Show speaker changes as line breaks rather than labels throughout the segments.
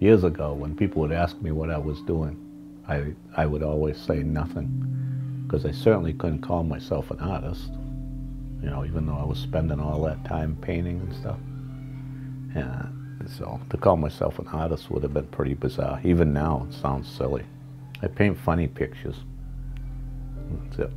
Years ago, when people would ask me what I was doing, I, I would always say nothing, because I certainly couldn't call myself an artist, you know, even though I was spending all that time painting and stuff. And so to call myself an artist would have been pretty bizarre. Even now, it sounds silly. I paint funny pictures. That's it.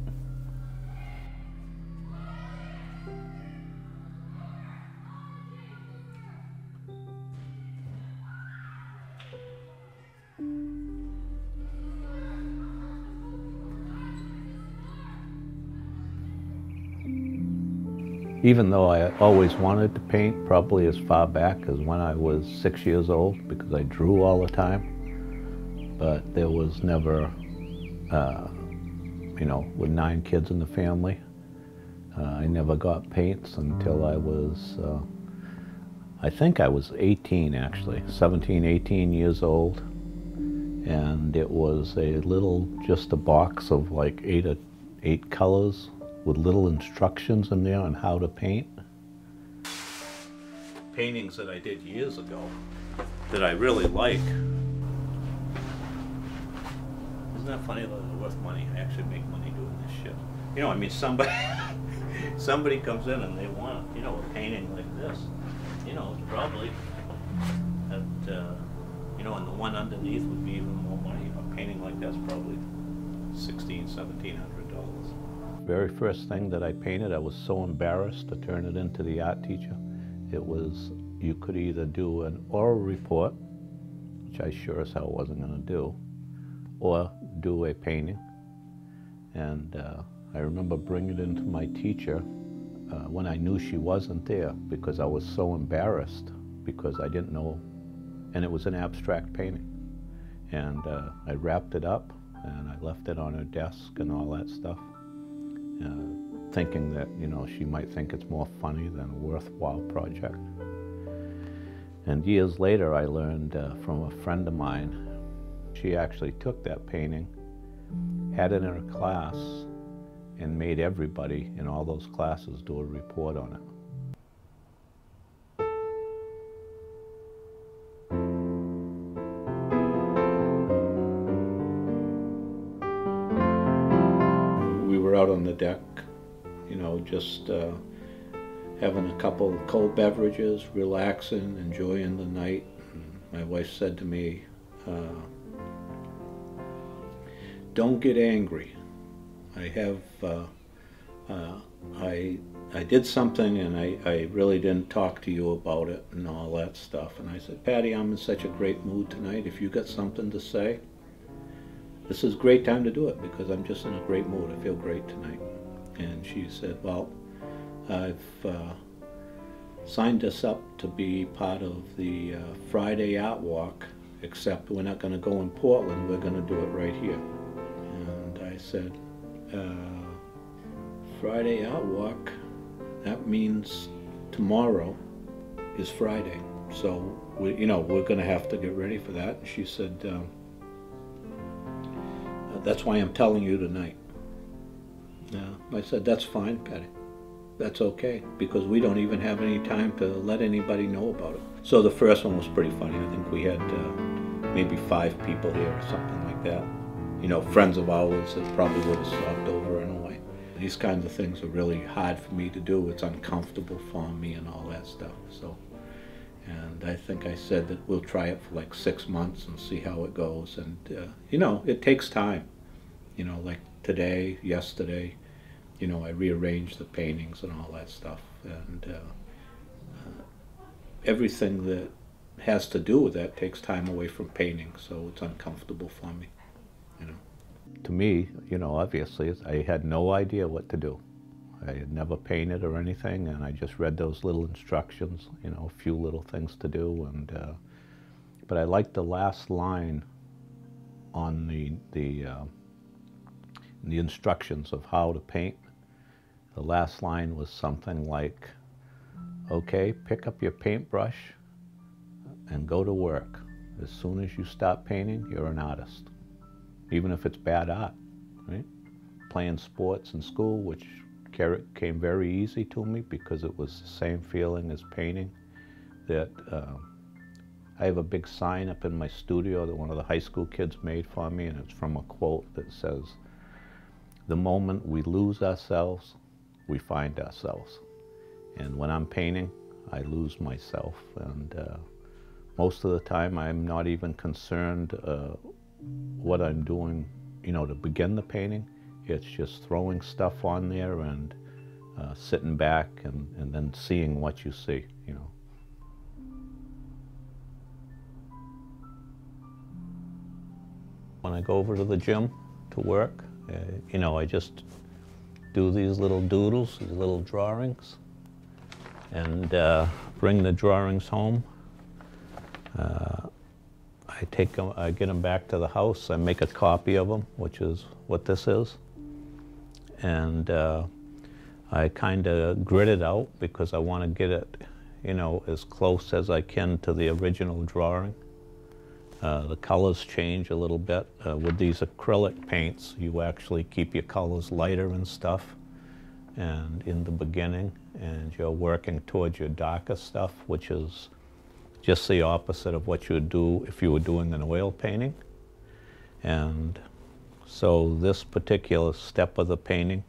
Even though I always wanted to paint, probably as far back as when I was six years old, because I drew all the time. But there was never, uh, you know, with nine kids in the family, uh, I never got paints until I was, uh, I think I was 18 actually, 17, 18 years old. And it was a little, just a box of like eight, eight colors with little instructions in there on how to paint. Paintings that I did years ago that I really like. Isn't that funny that they're worth money? I actually make money doing this shit. You know, I mean, somebody somebody comes in and they want, you know, a painting like this. You know, it's probably, that, uh, you know, and the one underneath would be even more money. A painting like that's probably sixteen, seventeen hundred dollars very first thing that I painted, I was so embarrassed to turn it into the art teacher. It was, you could either do an oral report, which I sure as hell wasn't going to do, or do a painting. And uh, I remember bringing it into my teacher uh, when I knew she wasn't there because I was so embarrassed because I didn't know, and it was an abstract painting. And uh, I wrapped it up and I left it on her desk and all that stuff uh, thinking that, you know, she might think it's more funny than a worthwhile project. And years later, I learned uh, from a friend of mine, she actually took that painting, had it in her class, and made everybody in all those classes do a report on it. Out on the deck, you know, just uh, having a couple cold beverages, relaxing, enjoying the night. And my wife said to me, uh, "Don't get angry. I have, uh, uh, I, I did something, and I, I really didn't talk to you about it, and all that stuff." And I said, "Patty, I'm in such a great mood tonight. If you got something to say." This is a great time to do it because I'm just in a great mood. I feel great tonight. And she said, well, I've uh, signed us up to be part of the uh, Friday Art Walk, except we're not going to go in Portland. We're going to do it right here. And I said, uh, Friday Art Walk, that means tomorrow is Friday. So, we, you know, we're going to have to get ready for that. And she said, um, that's why I'm telling you tonight. Yeah, I said, that's fine, Patty. That's okay, because we don't even have any time to let anybody know about it. So the first one was pretty funny. I think we had uh, maybe five people here or something like that. You know, friends of ours that probably would have stopped over anyway. These kinds of things are really hard for me to do. It's uncomfortable for me and all that stuff. So, and I think I said that we'll try it for like six months and see how it goes. And, uh, you know, it takes time you know, like today, yesterday, you know, I rearranged the paintings and all that stuff. And uh, uh, everything that has to do with that takes time away from painting, so it's uncomfortable for me, you know. To me, you know, obviously, I had no idea what to do. I had never painted or anything, and I just read those little instructions, you know, a few little things to do, and uh, but I liked the last line on the the uh, the instructions of how to paint. The last line was something like, okay, pick up your paintbrush and go to work. As soon as you stop painting, you're an artist, even if it's bad art, right? Playing sports in school, which came very easy to me because it was the same feeling as painting, that uh, I have a big sign up in my studio that one of the high school kids made for me, and it's from a quote that says, The moment we lose ourselves, we find ourselves. And when I'm painting, I lose myself. And uh, most of the time, I'm not even concerned uh, what I'm doing, you know, to begin the painting. It's just throwing stuff on there and uh, sitting back and, and then seeing what you see, you know. When I go over to the gym to work, uh, you know, I just do these little doodles, these little drawings, and uh, bring the drawings home. Uh, I take them, I get them back to the house. I make a copy of them, which is what this is, and uh, I kind of grit it out because I want to get it, you know, as close as I can to the original drawing. Uh, the colors change a little bit. Uh, with these acrylic paints, you actually keep your colors lighter and stuff and in the beginning, and you're working towards your darker stuff, which is just the opposite of what you would do if you were doing an oil painting. And so this particular step of the painting,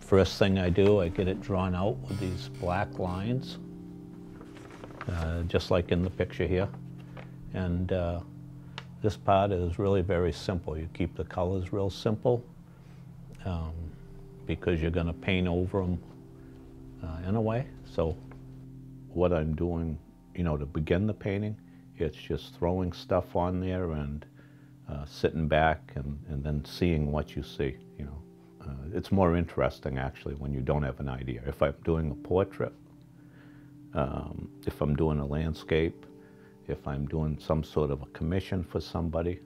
first thing I do, I get it drawn out with these black lines, uh, just like in the picture here. And uh, this part is really very simple. You keep the colors real simple um, because you're going to paint over them uh, in a way. So what I'm doing, you know, to begin the painting, it's just throwing stuff on there and uh, sitting back and, and then seeing what you see, you know. Uh, it's more interesting actually when you don't have an idea. If I'm doing a portrait, um, if I'm doing a landscape, if I'm doing some sort of a commission for somebody,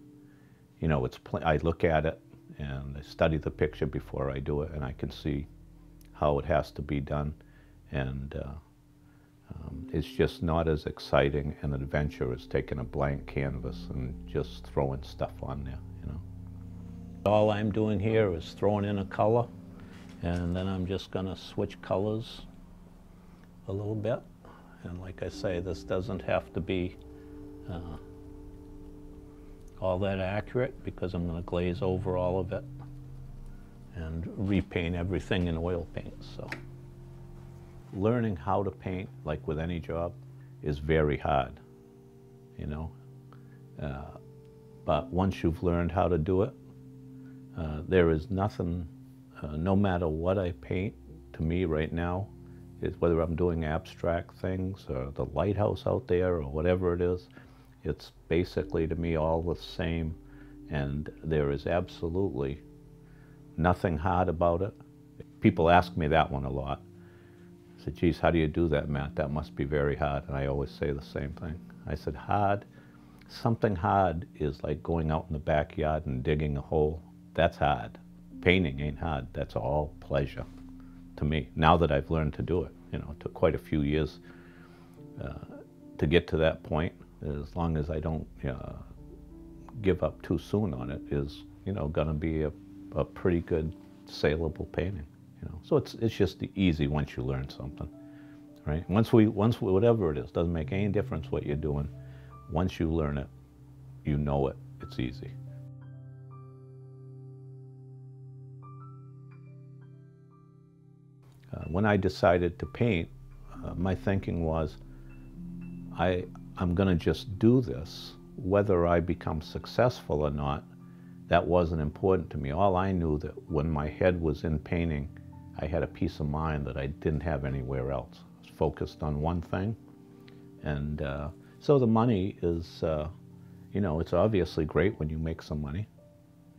you know, it's I look at it and I study the picture before I do it, and I can see how it has to be done, and uh, um, it's just not as exciting an adventure as taking a blank canvas and just throwing stuff on there, you know. All I'm doing here is throwing in a color, and then I'm just going to switch colors a little bit. And like I say, this doesn't have to be uh, all that accurate because I'm going to glaze over all of it and repaint everything in oil paint. So learning how to paint, like with any job, is very hard, you know. Uh, but once you've learned how to do it, uh, there is nothing, uh, no matter what I paint, to me right now, is whether I'm doing abstract things or the lighthouse out there or whatever it is, it's basically to me all the same, and there is absolutely nothing hard about it. People ask me that one a lot. I said, geez, how do you do that, Matt? That must be very hard. And I always say the same thing. I said, hard, something hard is like going out in the backyard and digging a hole. That's hard. Painting ain't hard. That's all pleasure to me, now that I've learned to do it. You know, it took quite a few years uh, to get to that point as long as I don't uh, give up too soon on it, is you know going to be a, a pretty good saleable painting. You know, so it's it's just easy once you learn something, right? Once we once we, whatever it is, doesn't make any difference what you're doing. Once you learn it, you know it. It's easy. Uh, when I decided to paint, uh, my thinking was, I I'm going to just do this. Whether I become successful or not, that wasn't important to me. All I knew that when my head was in painting, I had a peace of mind that I didn't have anywhere else. I was focused on one thing. And uh, so the money is, uh, you know, it's obviously great when you make some money.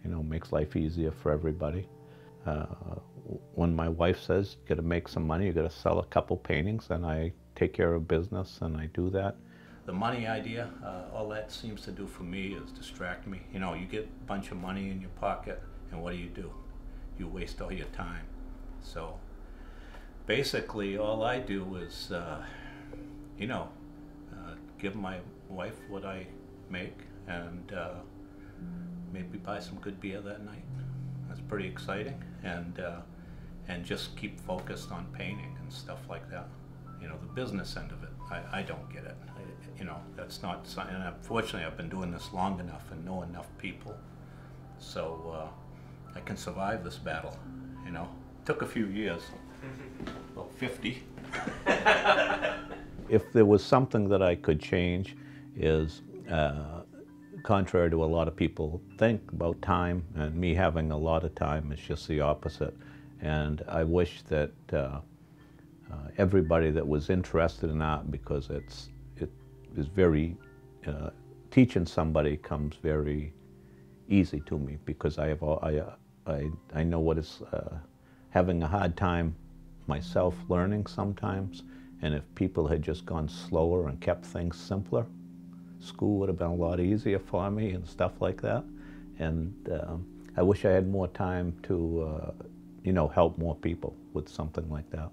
You know, makes life easier for everybody. Uh, when my wife says, you got to make some money, you got to sell a couple paintings, and I take care of business and I do that the money idea, uh, all that seems to do for me is distract me. You know, you get a bunch of money in your pocket, and what do you do? You waste all your time. So basically, all I do is, uh, you know, uh, give my wife what I make and uh, maybe buy some good beer that night. That's pretty exciting. And, uh, and just keep focused on painting and stuff like that. you know, the business end of it, I, I don't get it. I, you know, that's not, and unfortunately, I've been doing this long enough and know enough people, so uh, I can survive this battle, you know. Took a few years, about 50. If there was something that I could change is, uh, contrary to a lot of people think about time, and me having a lot of time is just the opposite. And I wish that uh, uh, everybody that was interested in art, because it's it is very uh, teaching somebody comes very easy to me because I have all, I, uh, I I know what it's uh, having a hard time myself learning sometimes, and if people had just gone slower and kept things simpler, school would have been a lot easier for me and stuff like that. And um, I wish I had more time to, uh, you know, help more people with something like that.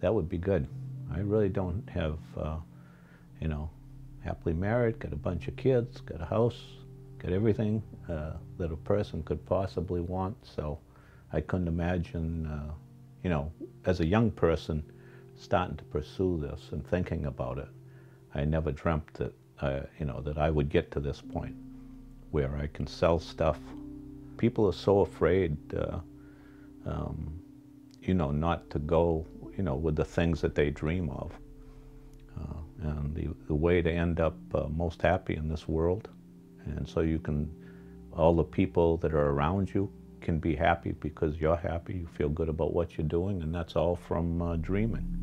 That would be good. I really don't have, uh, you know, happily married, got a bunch of kids, got a house, got everything uh, that a person could possibly want. So I couldn't imagine, uh, you know, as a young person, starting to pursue this and thinking about it. I never dreamt that, uh, you know, that I would get to this point where I can sell stuff. People are so afraid, uh, um, you know, not to go, you know, with the things that they dream of. Uh, and the, the way to end up uh, most happy in this world. And so you can, all the people that are around you can be happy because you're happy, you feel good about what you're doing, and that's all from uh, dreaming.